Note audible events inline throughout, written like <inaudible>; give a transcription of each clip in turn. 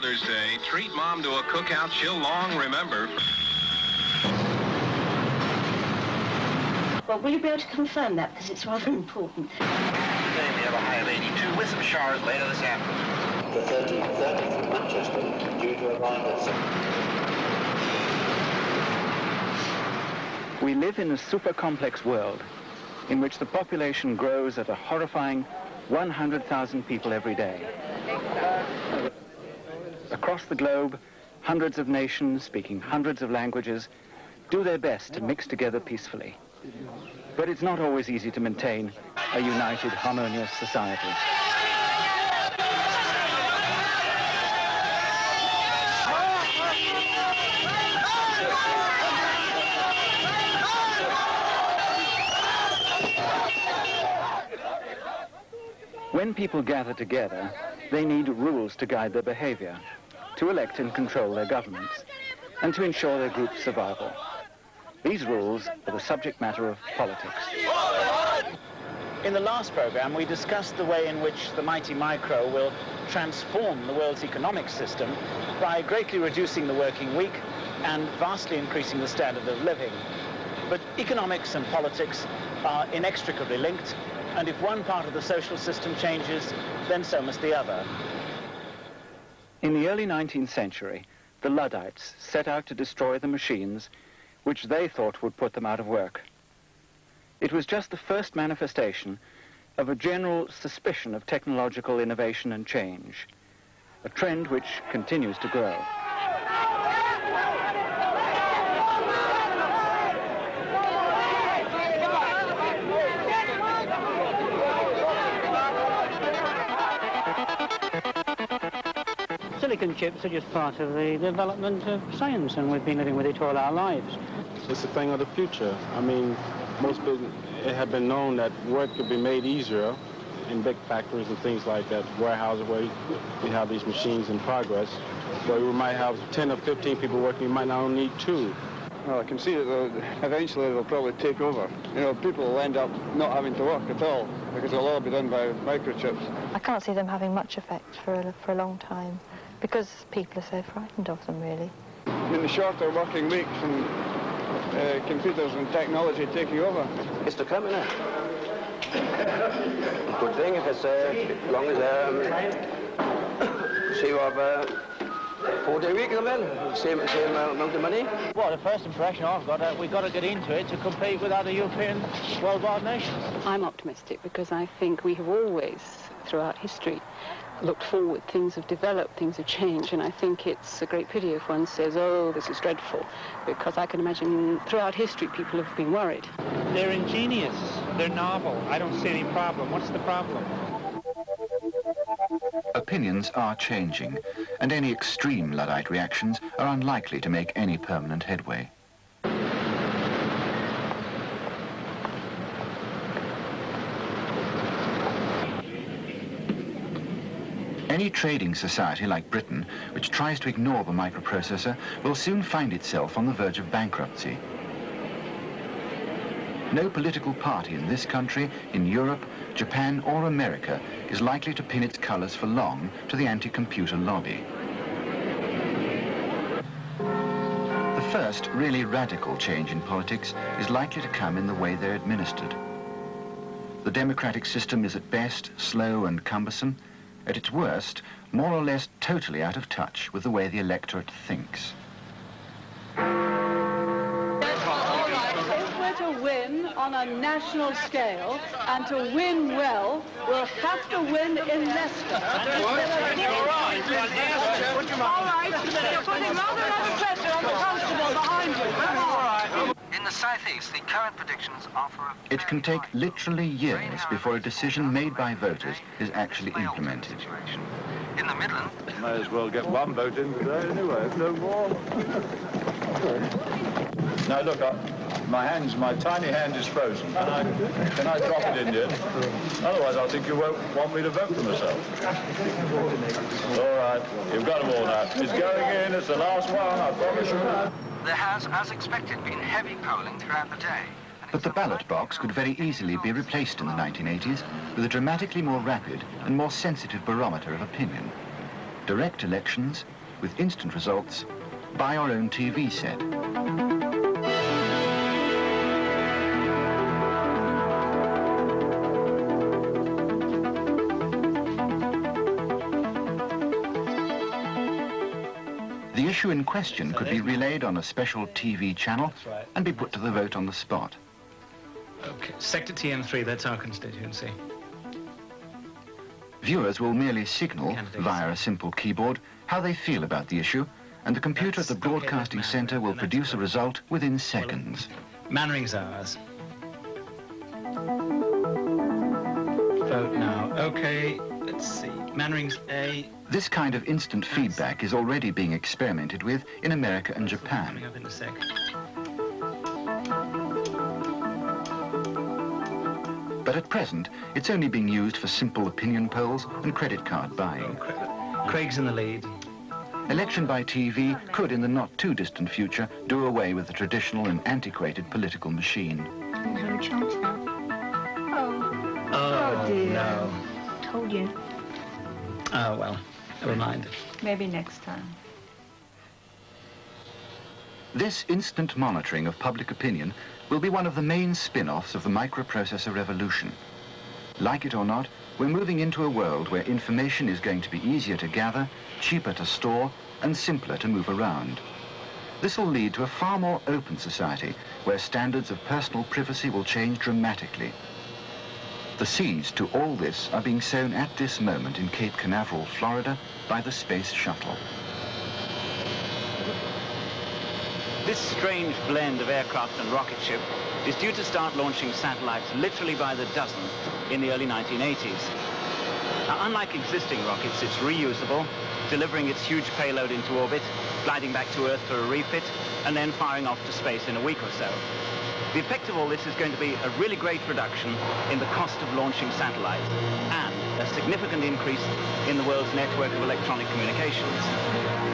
this Mother's Day, treat Mom to a cookout she'll long remember. Well, will you be able to confirm that? Because it's rather important. Today we have a high of 82 with some showers later this afternoon. The 30, 30 from Manchester due to arrive at We live in a super complex world in which the population grows at a horrifying 100,000 people every day. Across the globe, hundreds of nations speaking hundreds of languages do their best to mix together peacefully. But it's not always easy to maintain a united, harmonious society. When people gather together, they need rules to guide their behavior, to elect and control their governments, and to ensure their group's survival. These rules are the subject matter of politics. In the last program, we discussed the way in which the mighty micro will transform the world's economic system by greatly reducing the working week and vastly increasing the standard of living. But economics and politics are inextricably linked, and if one part of the social system changes, then so must the other. In the early 19th century, the Luddites set out to destroy the machines which they thought would put them out of work. It was just the first manifestation of a general suspicion of technological innovation and change, a trend which continues to grow. Silicon chips are just part of the development of science, and we've been living with it all our lives. It's a thing of the future. I mean, most business, it had been known that work could be made easier in big factories and things like that, warehouses where you have these machines in progress. Where we might have 10 or 15 people working, you might not only need two. Well, I can see that eventually they'll probably take over. You know, people will end up not having to work at all because it'll all be done by microchips. I can't see them having much effect for a, for a long time because people are so frightened of them, really. I mean, the shorter working weeks and uh, computers and technology taking over. Mr. to? Good thing if it's uh, as long as um, see what uh, four day week, I mean, same same amount of money. Well, the first impression I've got, uh, we've got to get into it to compete with other European worldwide nations. I'm optimistic because I think we have always, throughout history, looked forward. Things have developed, things have changed, and I think it's a great pity if one says, oh, this is dreadful, because I can imagine throughout history people have been worried. They're ingenious, they're novel. I don't see any problem. What's the problem? Opinions are changing, and any extreme Luddite reactions are unlikely to make any permanent headway. Any trading society like Britain, which tries to ignore the microprocessor, will soon find itself on the verge of bankruptcy. No political party in this country, in Europe, Japan or America is likely to pin its colours for long to the anti-computer lobby. The first really radical change in politics is likely to come in the way they're administered. The democratic system is at best slow and cumbersome, at its worst, more or less totally out of touch with the way the electorate thinks. If we're to win on a national scale and to win well, we'll have to win in Leicester. All right, you're putting rather pressure on the constable behind you. Come on. In the southeast, the current predictions are for a It can take literally years before a decision made by voters is actually implemented. In the Midlands, May as well get one vote in today anyway, if no more. now look, I, my hands, my tiny hand is frozen. Can I, can I drop it in here? Otherwise I think you won't want me to vote for myself. All right, you've got them all now. It's going in, it's the last one, I promise you. There has, as expected, been heavy polling throughout the day. But the ballot box could very easily be replaced in the 1980s with a dramatically more rapid and more sensitive barometer of opinion. direct elections with instant results, by your own TV set. Issue in question could be relayed on a special TV channel and be put to the vote on the spot. Okay, Sector TM3, that's our constituency. Viewers will merely signal, via a simple keyboard, how they feel about the issue, and the computer at the broadcasting centre will produce a result within seconds. Mannering's ours. Vote now. Okay, let's see. Mannering's A. This kind of instant feedback is already being experimented with in America and Japan. Coming up in a sec. But at present, it's only being used for simple opinion polls and credit card buying. Oh, Craig's in the lead. Election by TV could, in the not too distant future, do away with the traditional and antiquated political machine. No chance now. Oh. Oh, oh dear. no. Told you. Oh, well, never mind. Maybe next time. This instant monitoring of public opinion will be one of the main spin-offs of the microprocessor revolution. Like it or not, we're moving into a world where information is going to be easier to gather, cheaper to store, and simpler to move around. This will lead to a far more open society where standards of personal privacy will change dramatically. The seeds to all this are being sown at this moment in Cape Canaveral, Florida, by the Space Shuttle. This strange blend of aircraft and rocket ship is due to start launching satellites literally by the dozen in the early 1980s. Now, unlike existing rockets, it's reusable, delivering its huge payload into orbit, gliding back to Earth for a refit, and then firing off to space in a week or so. The effect of all this is going to be a really great reduction in the cost of launching satellites and a significant increase in the world's network of electronic communications.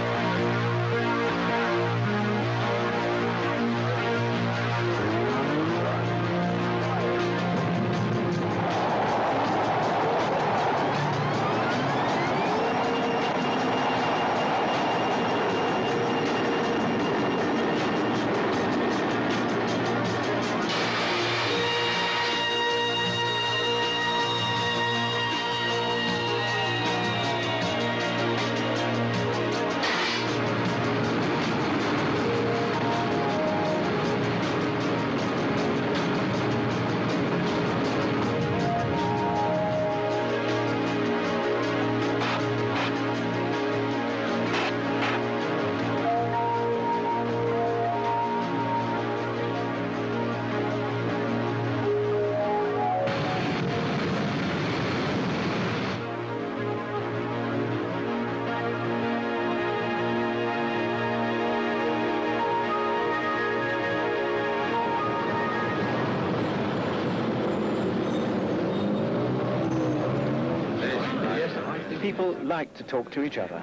People like to talk to each other.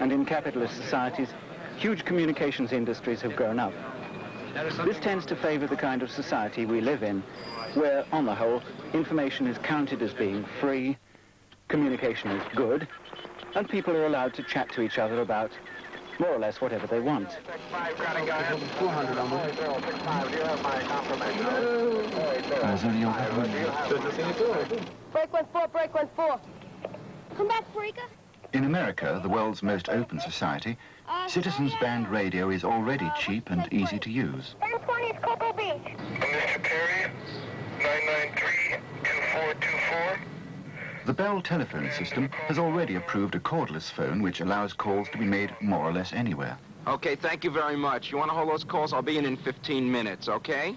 And in capitalist societies, huge communications industries have grown up. This tends to favor the kind of society we live in, where, on the whole, information is counted as being free, communication is good, and people are allowed to chat to each other about more or less whatever they want. Break one four, break one four. Come back, Freaka. In America, the world's most open society, uh, Citizens Band Radio is already uh, cheap and easy to use. 120 is Cocoa Beach. Mr. Perry, 993-2424. The Bell telephone system has already approved a cordless phone which allows calls to be made more or less anywhere. Okay, thank you very much. You want to hold those calls? I'll be in in 15 minutes, okay?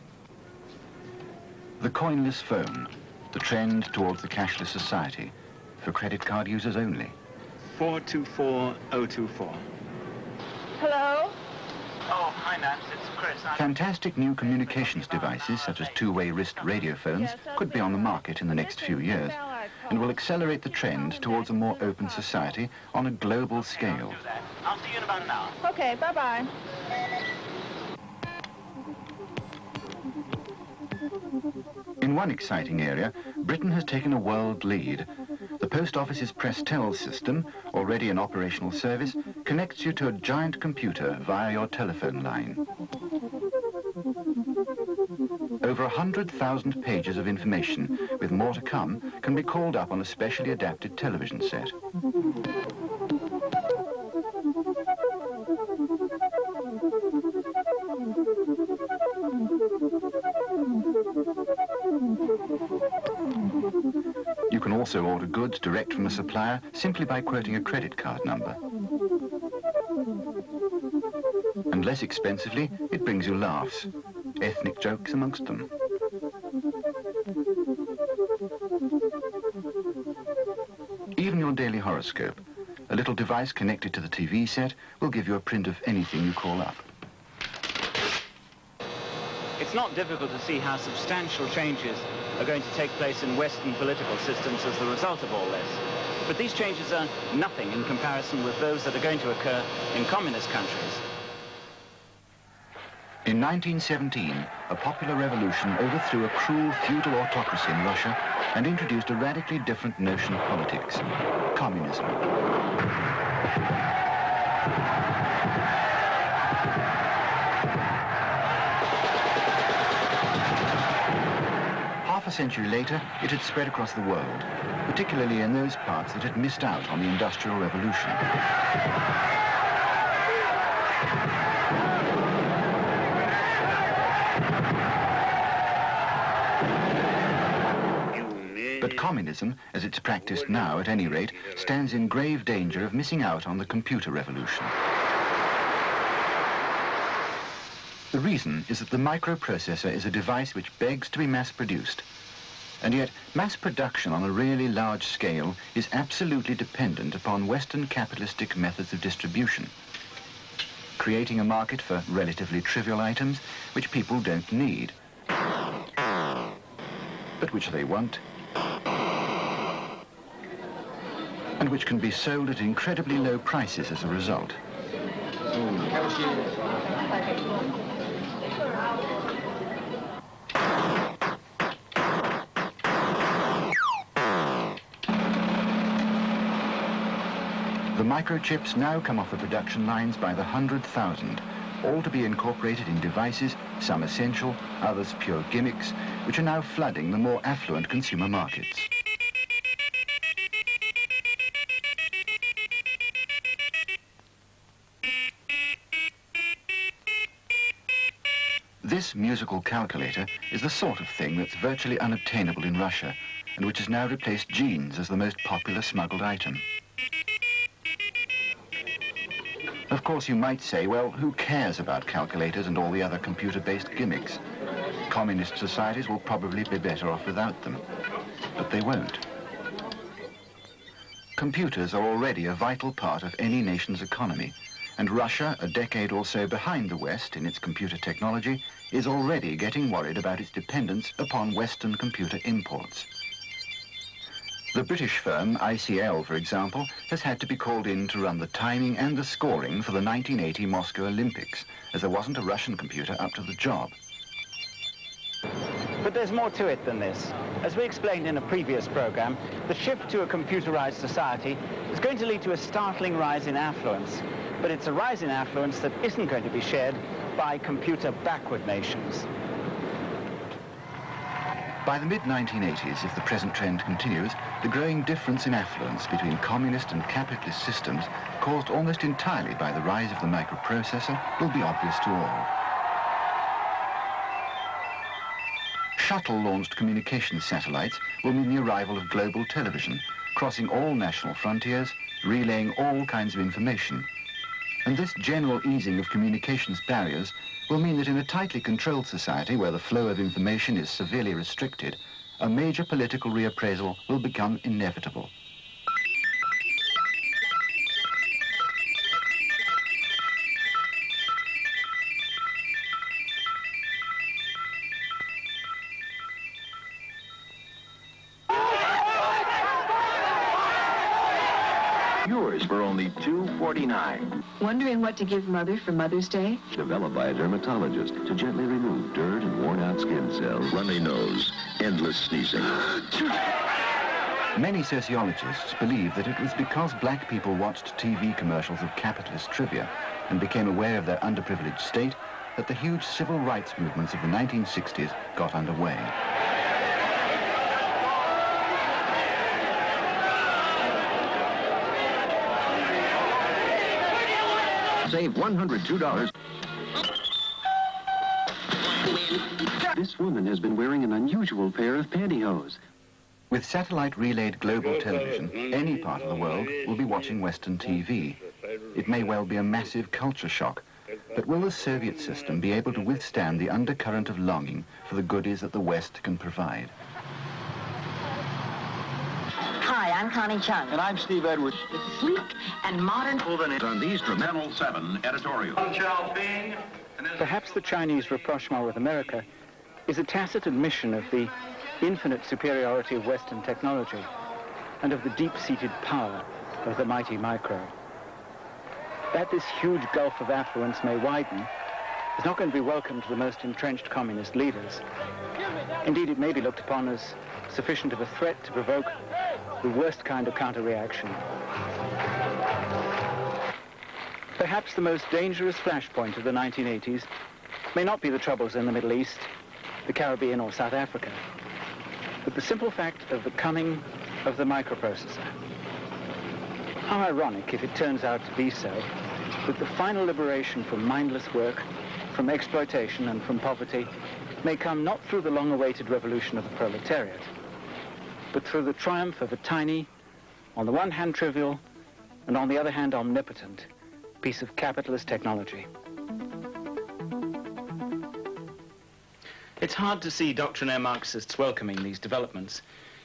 The coinless phone, the trend towards the cashless society, for credit card users only. 424024. Hello? Oh, hi, Nance. It's Chris. I'm... Fantastic new communications devices such as two-way wrist radio phones could be on the market in the next few years and will accelerate the trend towards a more open society on a global scale. I'll see you in about an hour. Okay, bye-bye. In one exciting area, Britain has taken a world lead. The post office's Prestel system, already in operational service, connects you to a giant computer via your telephone line. Over 100,000 pages of information, with more to come, can be called up on a specially adapted television set. Also order goods direct from a supplier simply by quoting a credit card number. And less expensively, it brings you laughs, ethnic jokes amongst them. Even your daily horoscope, a little device connected to the TV set, will give you a print of anything you call up. It's not difficult to see how substantial changes are going to take place in Western political systems as the result of all this. But these changes are nothing in comparison with those that are going to occur in communist countries. In 1917, a popular revolution overthrew a cruel feudal autocracy in Russia and introduced a radically different notion of politics, communism. Century later, it had spread across the world, particularly in those parts that had missed out on the Industrial Revolution. But communism, as it's practiced now at any rate, stands in grave danger of missing out on the computer revolution. The reason is that the microprocessor is a device which begs to be mass-produced. And yet, mass production on a really large scale is absolutely dependent upon Western capitalistic methods of distribution, creating a market for relatively trivial items which people don't need, but which they want, and which can be sold at incredibly low prices as a result. Mm. Microchips now come off the production lines by the hundred thousand, all to be incorporated in devices, some essential, others pure gimmicks, which are now flooding the more affluent consumer markets. This musical calculator is the sort of thing that's virtually unobtainable in Russia and which has now replaced jeans as the most popular smuggled item. Of course, you might say, well, who cares about calculators and all the other computer-based gimmicks? Communist societies will probably be better off without them. But they won't. Computers are already a vital part of any nation's economy, and Russia, a decade or so behind the West in its computer technology, is already getting worried about its dependence upon Western computer imports. The British firm ICL, for example, has had to be called in to run the timing and the scoring for the 1980 Moscow Olympics, as there wasn't a Russian computer up to the job. But there's more to it than this. As we explained in a previous program, the shift to a computerized society is going to lead to a startling rise in affluence. But it's a rise in affluence that isn't going to be shared by computer backward nations. By the mid-1980s, if the present trend continues, the growing difference in affluence between communist and capitalist systems, caused almost entirely by the rise of the microprocessor, will be obvious to all. Shuttle-launched communications satellites will mean the arrival of global television, crossing all national frontiers, relaying all kinds of information. And this general easing of communications barriers will mean that in a tightly controlled society where the flow of information is severely restricted, a major political reappraisal will become inevitable. Wondering what to give Mother for Mother's Day? Developed by a dermatologist to gently remove dirt and worn out skin cells. Runny nose, endless sneezing. <gasps> Many sociologists believe that it was because black people watched TV commercials of capitalist trivia and became aware of their underprivileged state that the huge civil rights movements of the 1960s got underway. Save $102. This woman has been wearing an unusual pair of pantyhose. With satellite relayed global television, any part of the world will be watching Western TV. It may well be a massive culture shock, but will the Soviet system be able to withstand the undercurrent of longing for the goodies that the West can provide? Hi, I'm Connie Chung. And I'm Steve Edwards. It's sleek and modern. On these Channel 7 editorial. Perhaps the Chinese rapprochement with America is a tacit admission of the infinite superiority of Western technology and of the deep-seated power of the mighty micro. That this huge gulf of affluence may widen is not going to be welcome to the most entrenched communist leaders. Indeed, it may be looked upon as sufficient of a threat to provoke the worst kind of counter-reaction. Perhaps the most dangerous flashpoint of the 1980s may not be the troubles in the Middle East, the Caribbean or South Africa, but the simple fact of the coming of the microprocessor. How ironic if it turns out to be so, that the final liberation from mindless work, from exploitation and from poverty may come not through the long-awaited revolution of the proletariat, but through the triumph of a tiny, on the one hand trivial, and on the other hand omnipotent, piece of capitalist technology. It's hard to see doctrinaire Marxists welcoming these developments.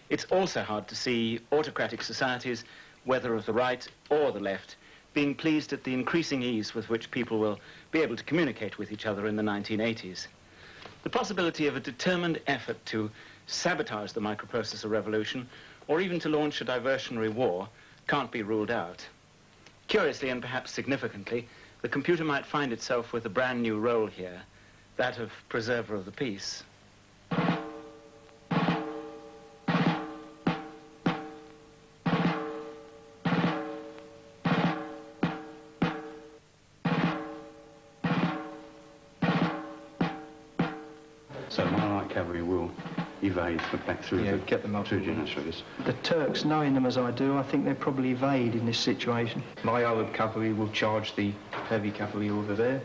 It's also hard to see autocratic societies, whether of the right or the left, being pleased at the increasing ease with which people will be able to communicate with each other in the 1980s. The possibility of a determined effort to sabotage the microprocessor revolution or even to launch a diversionary war can't be ruled out. Curiously and perhaps significantly, the computer might find itself with a brand new role here, that of preserver of the peace. So my light cavalry will evade the back through Yeah, the get them up. through Genesis. The Turks, knowing them as I do, I think they'll probably evade in this situation. My armoured cavalry will charge the heavy cavalry over there.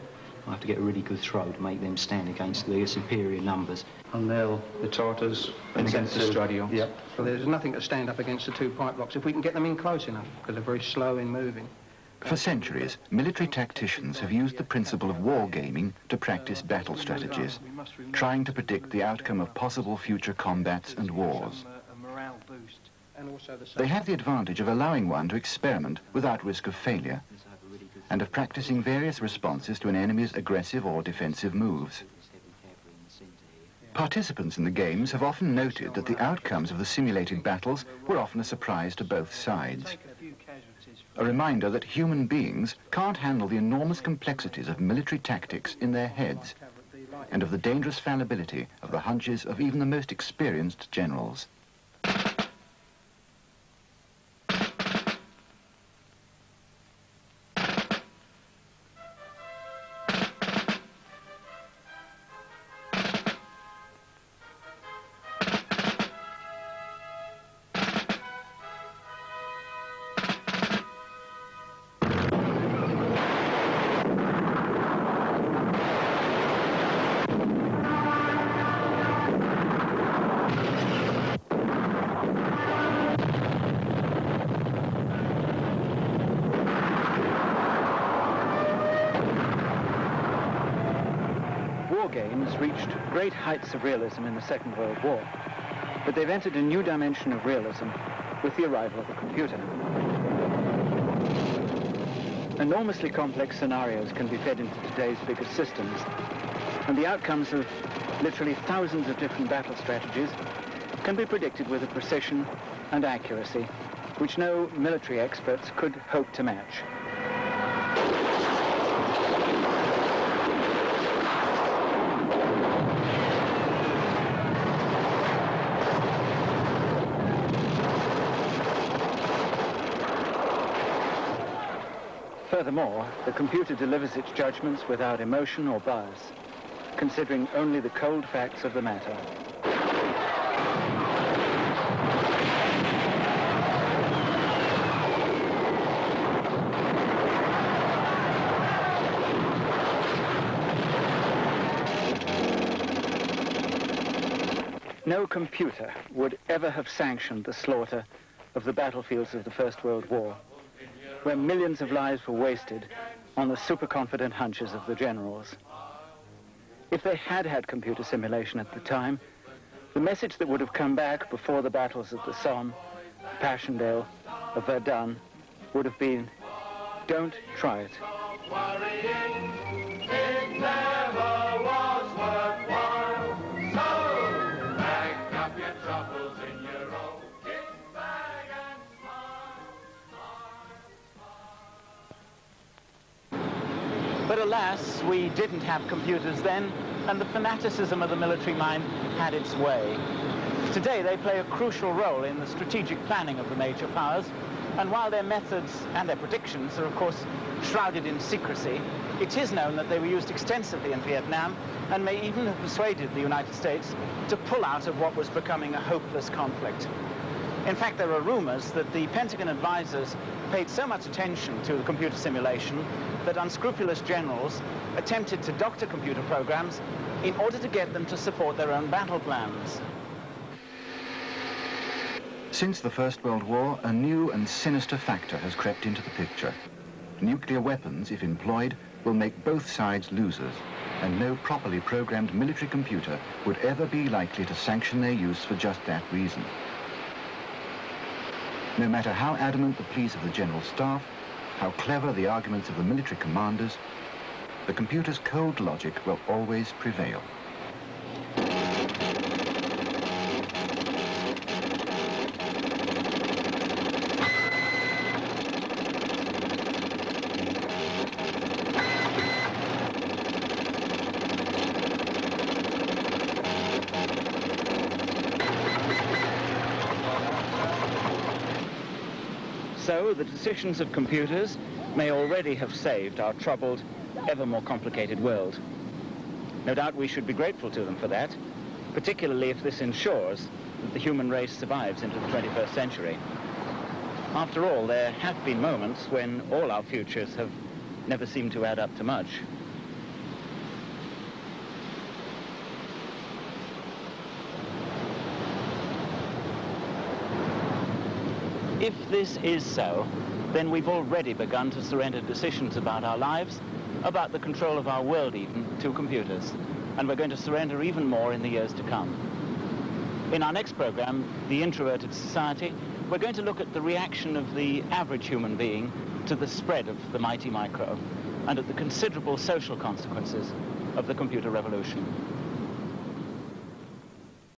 I have to get a really good throw to make them stand against the superior numbers. And they'll, the Tartars, And against the against the- Stradiots. Yep. Well, there's nothing to stand up against the two pike blocks if we can get them in close enough, because they're very slow in moving. For centuries, military tacticians have used the principle of wargaming to practice battle strategies, trying to predict the outcome of possible future combats and wars. They have the advantage of allowing one to experiment without risk of failure, and of practicing various responses to an enemy's aggressive or defensive moves. Participants in the games have often noted that the outcomes of the simulated battles were often a surprise to both sides. A reminder that human beings can't handle the enormous complexities of military tactics in their heads, and of the dangerous fallibility of the hunches of even the most experienced generals. Games reached great heights of realism in the Second World War, but they've entered a new dimension of realism with the arrival of the computer. Enormously complex scenarios can be fed into today's biggest systems, and the outcomes of literally thousands of different battle strategies can be predicted with a precision and accuracy which no military experts could hope to match. Furthermore, the computer delivers its judgments without emotion or bias, considering only the cold facts of the matter. No computer would ever have sanctioned the slaughter of the battlefields of the First World War, where millions of lives were wasted on the superconfident hunches of the generals. If they had had computer simulation at the time, the message that would have come back before the battles of the Somme, Passchendaele, of Verdun would have been, don't try it. Alas, we didn't have computers then, and the fanaticism of the military mind had its way. Today, they play a crucial role in the strategic planning of the major powers, and while their methods and their predictions are, of course, shrouded in secrecy, it is known that they were used extensively in Vietnam and may even have persuaded the United States to pull out of what was becoming a hopeless conflict. In fact, there are rumors that the Pentagon advisors paid so much attention to the computer simulation that unscrupulous generals attempted to doctor computer programs in order to get them to support their own battle plans. Since the First World War, a new and sinister factor has crept into the picture. Nuclear weapons, if employed, will make both sides losers, and no properly programmed military computer would ever be likely to sanction their use for just that reason. No matter how adamant the pleas of the General Staff, how clever the arguments of the military commanders, the computer's cold logic will always prevail. Decisions of computers may already have saved our troubled, ever more complicated world. No doubt we should be grateful to them for that, particularly if this ensures that the human race survives into the 21st century. After all, there have been moments when all our futures have never seemed to add up to much. If this is so, then we've already begun to surrender decisions about our lives, about the control of our world even, to computers. And we're going to surrender even more in the years to come. In our next program, The Introverted Society, we're going to look at the reaction of the average human being to the spread of the mighty micro and at the considerable social consequences of the computer revolution.